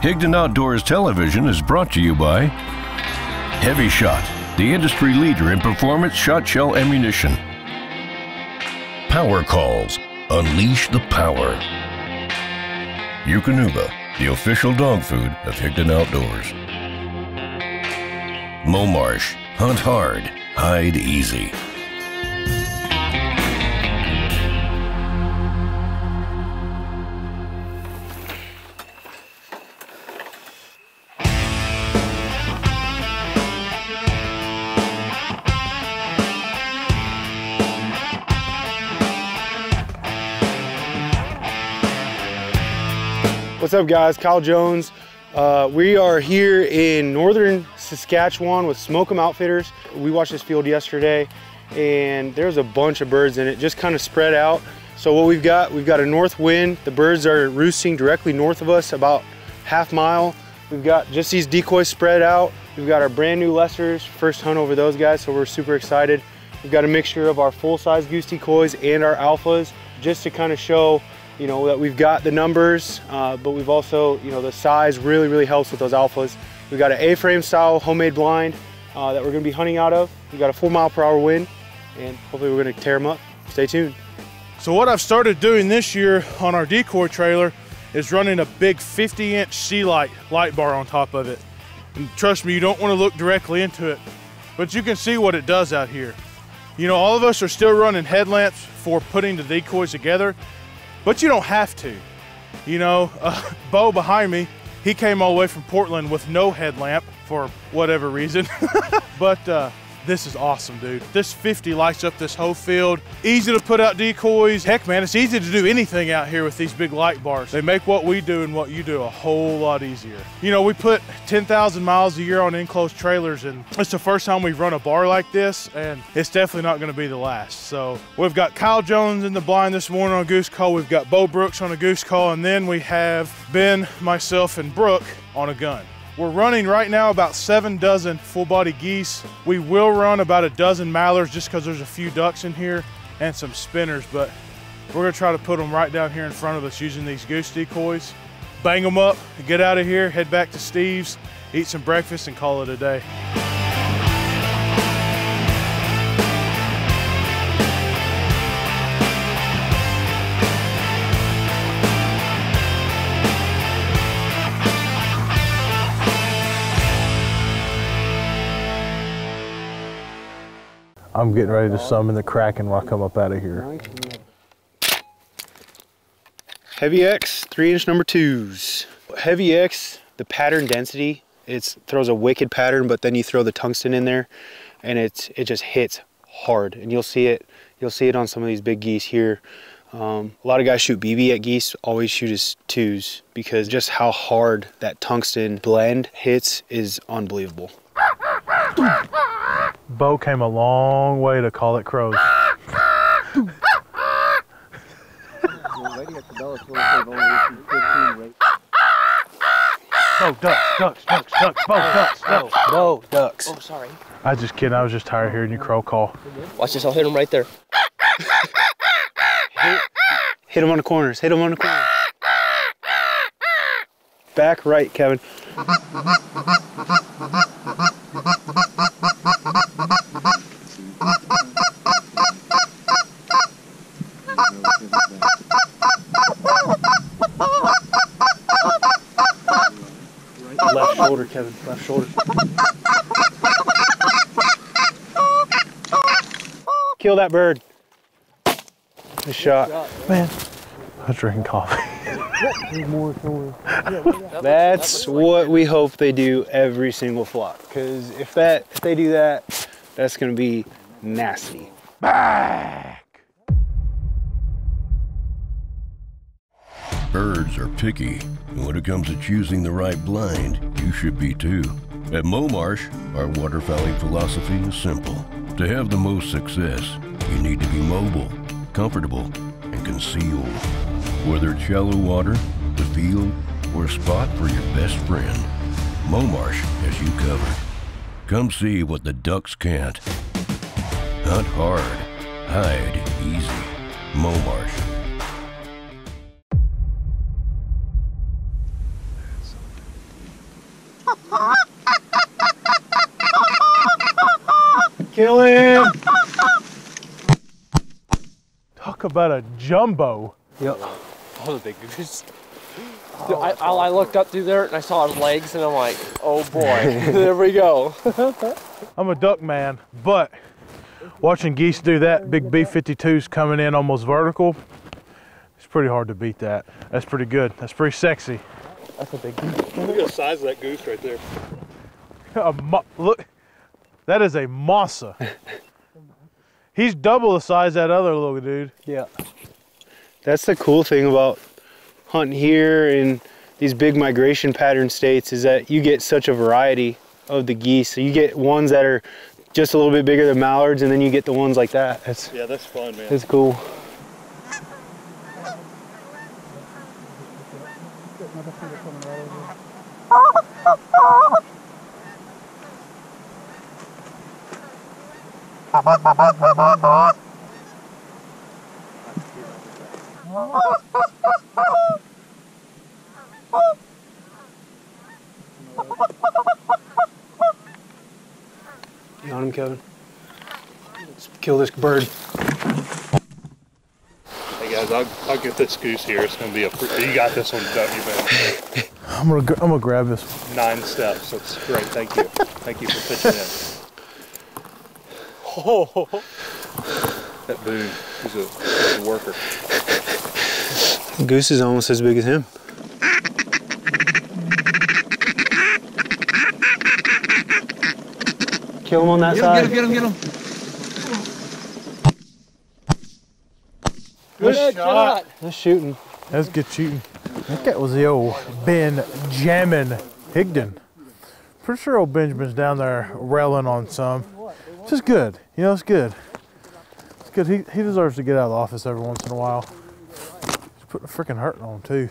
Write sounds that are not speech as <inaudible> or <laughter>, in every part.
Higdon Outdoors Television is brought to you by HEVI-Shot, the industry leader in performance shot shell ammunition. Power Calls, unleash the power. Eukanuba, the official dog food of Higdon Outdoors. Momarsh, hunt hard, hide easy. What's up guys, Kyle Jones. Uh, we are here in northern Saskatchewan with Smoke'em Outfitters. We watched this field yesterday and there's a bunch of birds in it, just kind of spread out. So what we've got, we've got a north wind. The birds are roosting directly north of us, about half mile. We've got just these decoys spread out. We've got our brand new Lessers, first hunt over those guys, so we're super excited. We've got a mixture of our full-size goose decoys and our alphas, just to kind of show you know, that we've got the numbers, uh, but we've also, you know, the size really, really helps with those alphas. We've got an A-frame style homemade blind uh, that we're gonna be hunting out of. We've got a four mile per hour wind, and hopefully we're gonna tear them up. Stay tuned. So what I've started doing this year on our decoy trailer is running a big 50 inch Sea-Lite light bar on top of it. And trust me, you don't wanna look directly into it, but you can see what it does out here. You know, all of us are still running headlamps for putting the decoys together, but you don't have to. You know, <laughs> uh, Bo behind me, he came all the way from Portland with no headlamp for whatever reason. <laughs> but uh, this is awesome, dude. This 50 lights up this whole field. Easy to put out decoys. Heck, man, it's easy to do anything out here with these big light bars. They make what we do and what you do a whole lot easier. You know, we put 10,000 miles a year on enclosed trailers and it's the first time we've run a bar like this and it's definitely not gonna be the last. So we've got Kyle Jones in the blind this morning on Goose Call. We've got Bo Brooks on a Goose Call and then we have Ben, myself, and Brooke on a gun. We're running right now about seven dozen full body geese. We will run about a dozen mallards just because there's a few ducks in here and some spinners, but we're gonna try to put them right down here in front of us using these goose decoys. Bang them up, get out of here, head back to Steve's, eat some breakfast and call it a day. I'm getting ready to summon the Kraken while I come up out of here. HEVI-X, three inch number twos. HEVI-X, the pattern density, it throws a wicked pattern, but then you throw the tungsten in there and it's, it just hits hard. And you'll see it, you'll see it on some of these big geese here. Um, a lot of guys shoot BB at geese, always shoot as twos because just how hard that tungsten blend hits is unbelievable. <laughs> Bo came a long way to call it crows. Oh, ducks, ducks, ducks, ducks, Bo, ducks, ducks. Bo, ducks. Oh, sorry. I was just kidding. I was just tired of hearing you crow call. Watch this. I'll hit him right there. Hit him on the corners, hit him on the corners. Back right, Kevin. Left shoulder, Kevin. Left shoulder. Kill that bird. Good shot. Man, I was drinking coffee. That's what we hope they do every single flock. Because if that, if they do that, that's gonna be nasty. Birds are picky, and when it comes to choosing the right blind, you should be too. At Momarsh, our waterfowling philosophy is simple. To have the most success, you need to be mobile, comfortable, and concealed. Whether it's shallow water, the field, or a spot for your best friend, Momarsh has you covered. Come see what the ducks can't. Hunt hard, hide easy. Momarsh. Kill him! Talk about a jumbo. Yep. Oh, the big goose. Dude, I, I I looked up through there and I saw his legs and I'm like, oh boy, <laughs> there we go. I'm a duck man, but watching geese do that, big B-52s coming in almost vertical, it's pretty hard to beat that. That's pretty good. That's pretty sexy. That's a big goose. Look at the size of that goose right there. <laughs> Look, that is a massa. He's double the size of that other little dude. Yeah. That's the cool thing about hunting here in these big migration pattern states is that you get such a variety of the geese. So you get ones that are just a little bit bigger than mallards and then you get the ones like that. That's, Yeah, that's fun, man. that's cool. <laughs> You on him, Kevin? Let's kill this bird. Hey guys, I'll, I'll get this goose here. It's gonna be a. Pre- you got this one, don't you, man? <laughs> I'm gonna, I'm gonna grab this. Nine steps. That's great. Thank you. Thank you for pitching in. Oh, That Boone, he's a, he's a worker. Goose is almost as big as him. Kill him on that get side. get him, get him. Good shot. That's shooting. That's good shooting. I think that was the old Ben Jammin Higdon. Pretty sure old Benjamin's down there railing on some. It's just good. You know, it's good. It's good. He, he deserves to get out of the office every once in a while. He's putting a freaking hurt on him, too.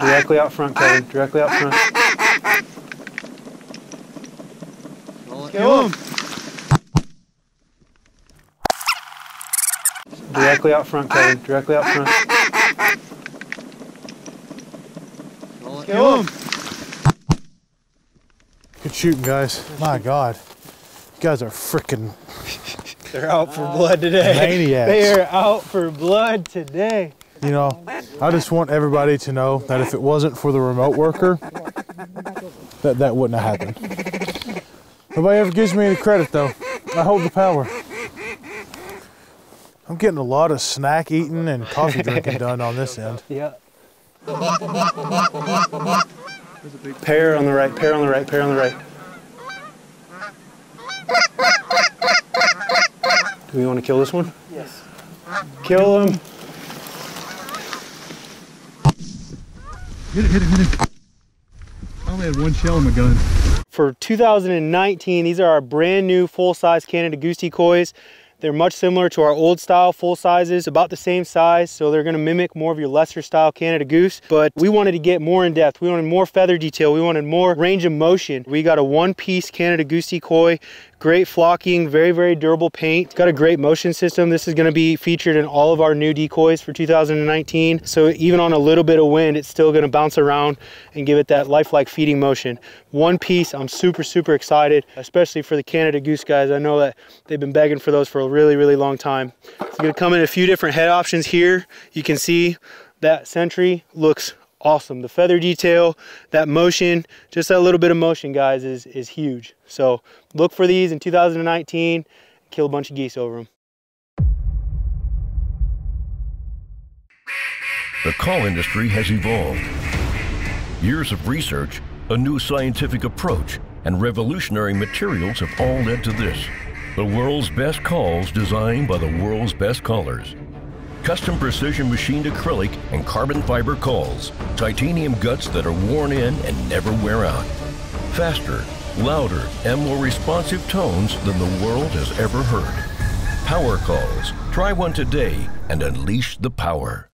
Directly out front, Kevin. Directly out front. Kill him. Directly out front, Kevin. Directly out front. Kill him. Good shooting, guys. My God. You guys are freaking <laughs> They're out for blood today. maniacs. They are out for blood today. You know, I just want everybody to know that if it wasn't for the remote worker, that that wouldn't have happened. Nobody ever gives me any credit though. I hold the power. I'm getting a lot of snack eating and coffee drinking <laughs> done on this end. Yeah. Pair on the right, pair on the right, pair on the right. Do we want to kill this one? Yes. Kill him. Hit it, hit it, hit it. I only had one shell in my gun. For 2019, these are our brand new full-size Canada Goose decoys. They're much similar to our old style full sizes, about the same size, so they're gonna mimic more of your lesser style Canada Goose, but we wanted to get more in depth. We wanted more feather detail. We wanted more range of motion. We got a one-piece Canada Goose decoy, great flocking, very, very durable paint. It's got a great motion system. This is gonna be featured in all of our new decoys for 2019. So even on a little bit of wind, it's still gonna bounce around and give it that lifelike feeding motion. One piece, I'm super, super excited, especially for the Canada Goose guys. I know that they've been begging for those for a really, really long time. It's gonna come in a few different head options here. You can see that Sentry looks awesome. The feather detail, that motion, just that little bit of motion, guys, is, is huge. So look for these in 2019, kill a bunch of geese over them. The call industry has evolved. Years of research, a new scientific approach, and revolutionary materials have all led to this. The world's best calls designed by the world's best callers. Custom precision machined acrylic and carbon fiber calls. Titanium guts that are worn in and never wear out. Faster, louder, and more responsive tones than the world has ever heard. Power calls. Try one today and unleash the power.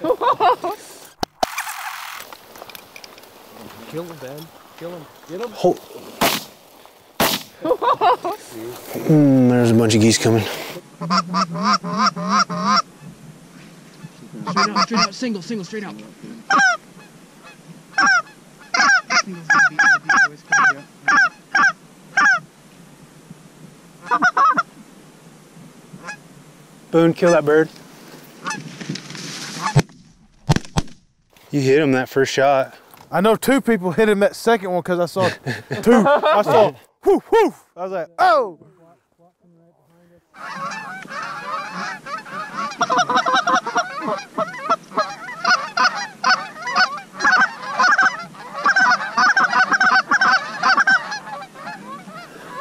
Kill him, Ben. Kill him. Get him. Hold. Hmm, there's a bunch of geese coming. Straight out, straight out, single, single, straight out. Single's gonna be in the decoys coming up. Boone, kill that bird. You hit him that first shot. I know two people hit him that second one because I saw <laughs> two. I saw whoo whoo. I was like, oh.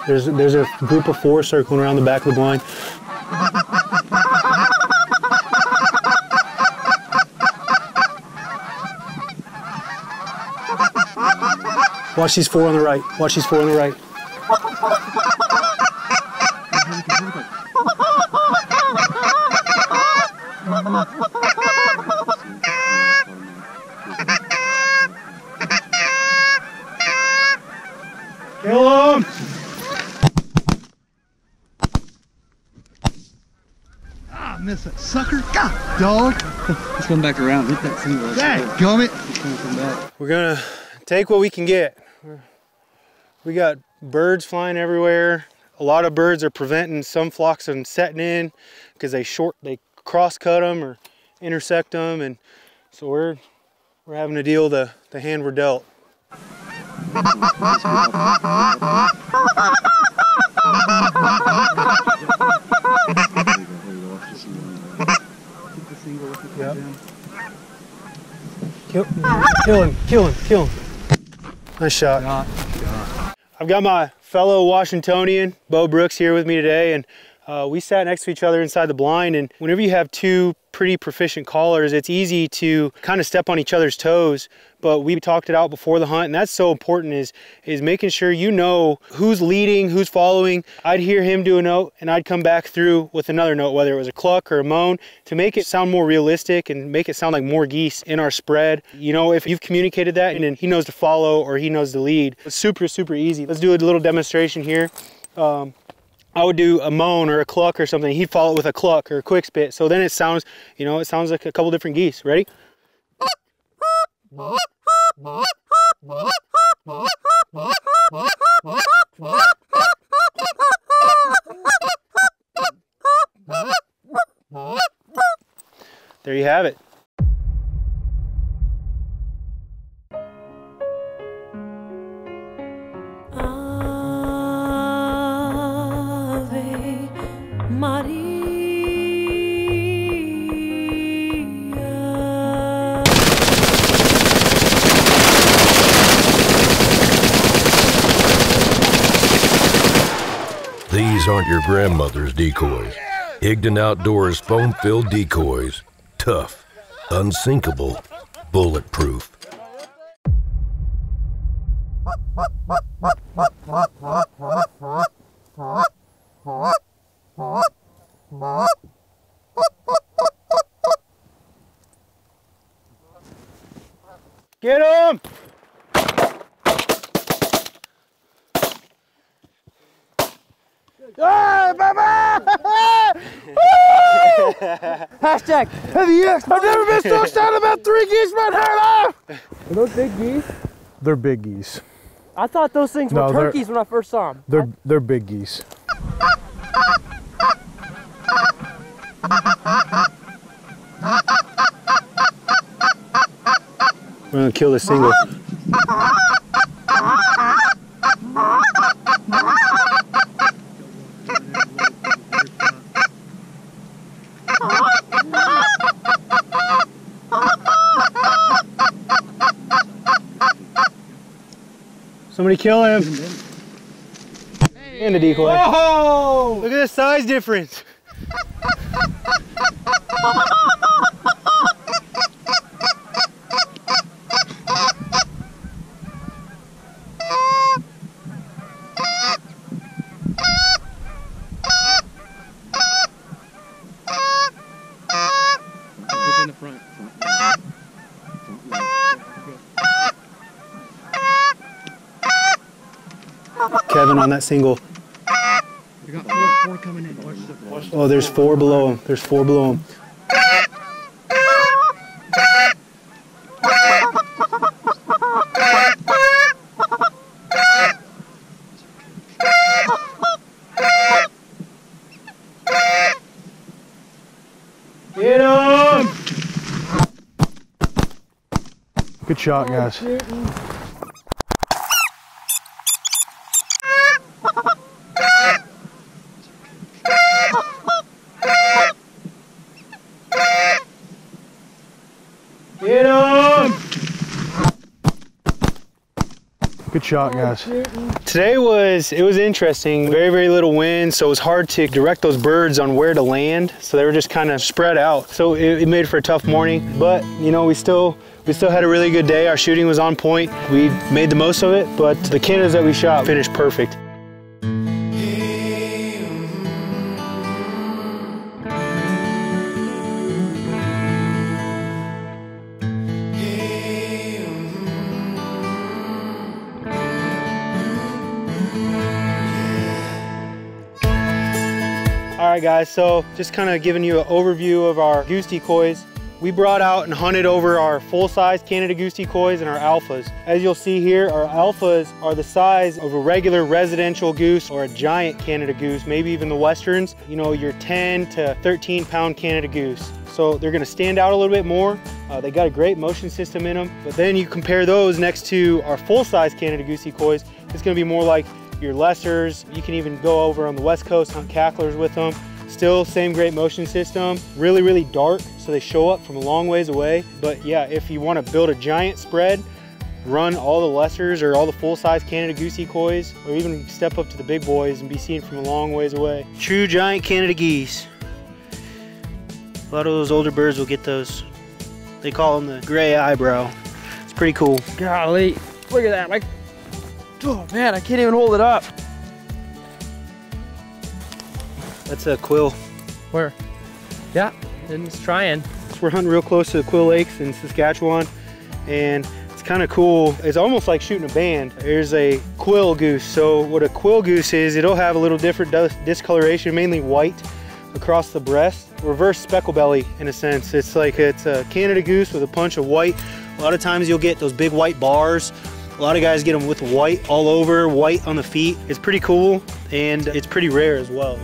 There's there's a group of four circling around the back of the blind. Watch these four on the right. Watch these four on the right. Kill him! Ah, miss it. Sucker. God, dog. Let's come back around. Hit that single. Dang, gummit. It's gonna come back. We're gonna take what we can get. We got birds flying everywhere. A lot of birds are preventing some flocks from setting in because they short, they cross cut them or intersect them, and so we're we're having to deal the the hand we're dealt. Yep. Kill, kill him, kill him, kill him. Nice shot. I've got my fellow Washingtonian, Bo Brooks, here with me today, and uh, we sat next to each other inside the blind. And whenever you have two pretty proficient callers, it's easy to kind of step on each other's toes. But we talked it out before the hunt, and that's so important is is making sure you know who's leading, who's following. I'd hear him do a note, and I'd come back through with another note, whether it was a cluck or a moan, to make it sound more realistic and make it sound like more geese in our spread. You know, if you've communicated that, and then he knows to follow or he knows to lead, it's super super easy. Let's do a little demonstration here. Um, I would do a moan or a cluck or something. He'd follow it with a cluck or a quick spit. So then it sounds, you know, it sounds like a couple different geese. Ready? There you have it. Grandmother's decoys. Higdon Outdoors foam filled decoys. Tough, unsinkable, bulletproof. Get him! <laughs> Hashtag HEVI-X. I've never been so excited about three geese my entire life. Are those big geese? They're big geese. I thought those things were No, they're- turkeys when I first saw them. They're they're big geese. We're gonna kill this single. <laughs> Somebody kill him. And a decoy. Oh! Look at the size difference. <laughs> Kevin on that single. We got four, four coming in. Watch the watch Oh, there's four below him. There's four below him. Get him! Good shot, guys. Get him! Good shot, guys. Today was, it was interesting. Very, very little wind, so it was hard to direct those birds on where to land. So they were just kind of spread out. So it, it made for a tough morning, but you know, we still, we still had a really good day. Our shooting was on point. We made the most of it, but the Canadas that we shot finished perfect. Right guys, so just kind of giving you an overview of our goose decoys. We brought out and hunted over our full-size Canada goose decoys and our alphas. As you'll see here, our alphas are the size of a regular residential goose or a giant Canada goose, maybe even the westerns, you know, your 10 to 13 pound Canada goose. So they're gonna stand out a little bit more. Uh, they got a great motion system in them, but then you compare those next to our full-size Canada goose decoys, it's gonna be more like your lessers. You can even go over on the West Coast, hunt cacklers with them. Still same great motion system, really, really dark, so they show up from a long ways away. But yeah, if you wanna build a giant spread, run all the lessers or all the full-size Canada goose decoys, or even step up to the big boys and be seen from a long ways away. True giant Canada geese. A lot of those older birds will get those. They call them the gray eyebrow. It's pretty cool. Golly, look at that. Like, oh man, I can't even hold it up. That's a quill. Where? Yeah, and it's trying. We're hunting real close to the Quill Lakes in Saskatchewan, and it's kind of cool. It's almost like shooting a band. There's a quill goose. So what a quill goose is, it'll have a little different discoloration, mainly white across the breast. Reverse speckle belly in a sense. It's like it's a Canada goose with a punch of white. A lot of times you'll get those big white bars. A lot of guys get them with white all over, white on the feet. It's pretty cool and it's pretty rare as well.